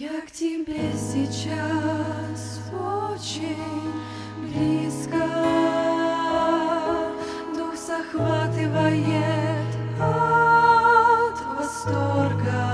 Я к тебе сейчас очень близко, Дух захватывает от восторга.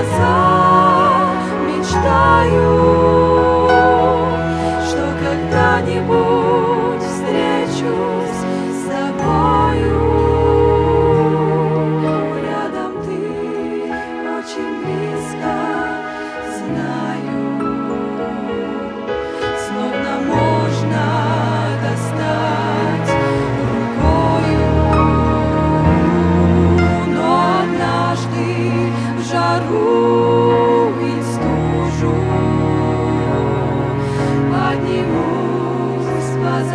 глаза мечтаю.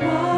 why.